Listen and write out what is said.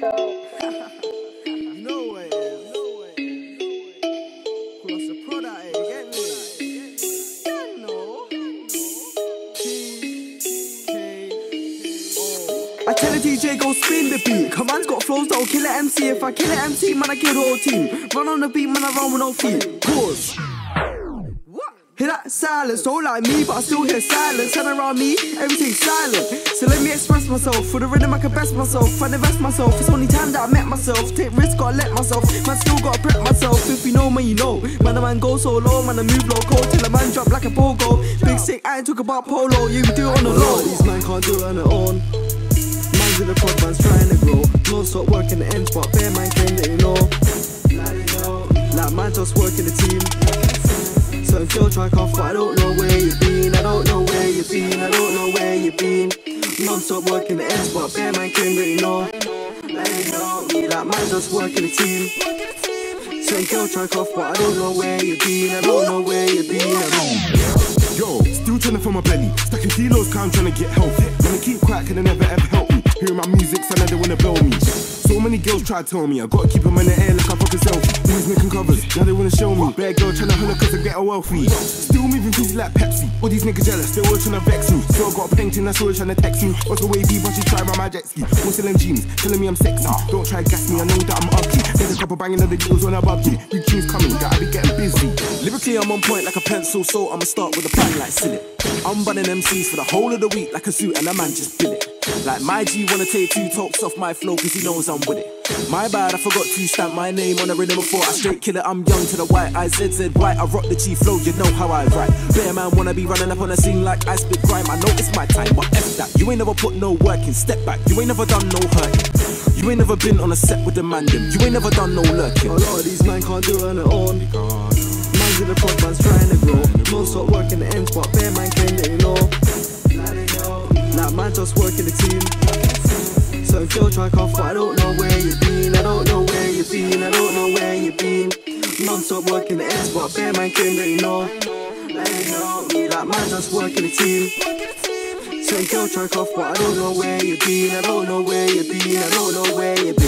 know what it is. Know what it is. Call product, eh? Get me? No. I tell the DJ go spin the beat. Come on, got flows that'll kill an MC. If I kill an MC, man, I kill the whole team. Run on the beat, man, I run with no feet. Pause. Hear that silence, don't like me, but I still hear silence. Turn around me, everything's silent. So let me express myself. For the rhythm, I can best myself. I invest myself. It's only time that I met myself. Take risks, gotta let myself. Man, still gotta prep myself. If you know, man, you know. Man, the man go so low, man, I move low. Cold till a man drop like a pogo. Big sick, I ain't talk about polo. You do it on the low. These man can't do it on their own. Man's in the pod, man's trying to grow. No stop working the end spot. Bare man came that you know. Like man just working the team. Girl try off, but I don't know where you've been. I don't know where you've been. I don't know where you've been. Non-stop working the end spot, bare man that you know. Me know. Me like man just working the team. Certain girl try off, but I don't know where you've been. I don't know where you've been. I don't. Yo, still trying to fill my belly. Stacking kilos, cause I'm trying to get healthy. Gonna keep can they never ever help? Hearing my music, so now they wanna blow me. So many girls try to tell me I gotta keep them in the air like I fucking selfie. Making covers, now they wanna show me. Bad girl tryna holler cause I get a wealthy. Still moving busy like Pepsi. All these niggas jealous, they all tryna vex me. Still got a painting, that's always tryna text me. What's the way deep, but she try by my jet ski. Them jeans, telling me I'm sexy. Don't try to gas me, I know that I'm ugly. There's a couple banging other deals when I'm ugly. Big tunes coming, gotta be getting busy. Lyrically, I'm on point like a pencil, so I'ma start with a bang like silly. I'm running MCs for the whole of the week like a suit, and a man just bill it. Like my G wanna take two talks off my flow, cause he knows I'm with it. My bad, I forgot to stamp my name on the rhythm before I straight kill it. I'm young to the white, Yizzy white. I rock the G flow, you know how I write. Bear man wanna be running up on the scene like I spit grime. I know it's my time, but F that. You ain't never put no work in, step back. You ain't never done no hurting. You ain't never been on a set with the man them. You ain't never done no lurking. A lot of these men can't do it on their own. Man's in the front, man's trying to grow. Non stop working the end spot, bare man came that you know. Man just working the team. Certain girl try off, but I don't know where you've been. I don't know where you've been. I don't know where you've been. Non stop working the end spot, bare man that you know. Me know. Me like man just working the team. Certain girl try off, but I don't know where you've been. I don't know where you've been. I don't know where you've been.